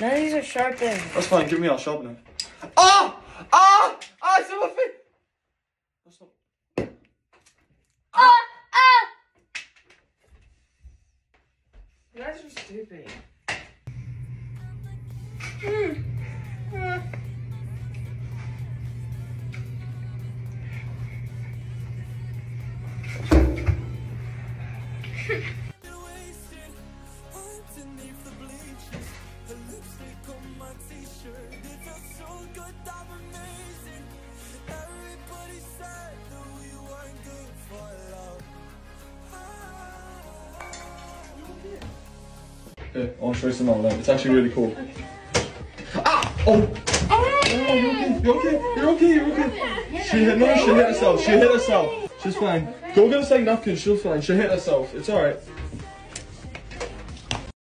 None of these are sharpened. That's fine. Give me our sharpener. Ah! Ah! Ah! It's on my face. That's not. Ah! Ah! You guys are stupid. Here, I'll show you some more. It's actually really cool. Ah! Oh! Oh, you're okay. You're okay. You're okay. You're okay. She hit. No, she hit herself. She hit herself. She's fine. Go get a second napkin. She's fine. She hit herself. It's alright.